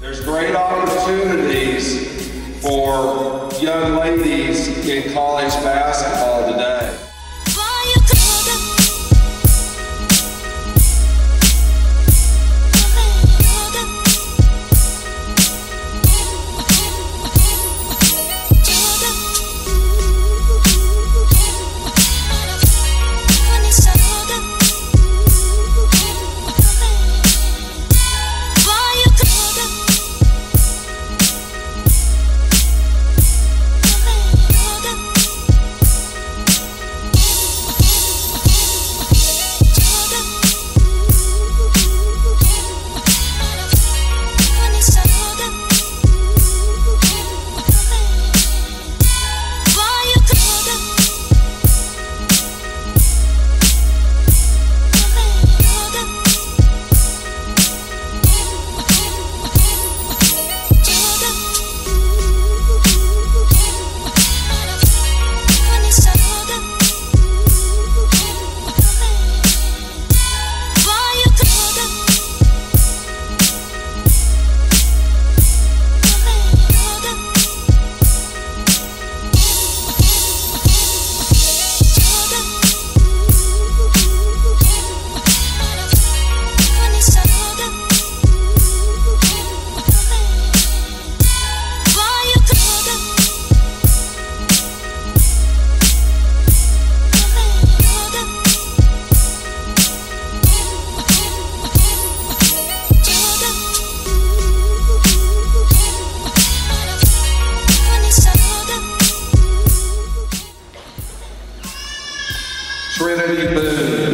There's great opportunities for young ladies in college basketball today. Trinity Boone.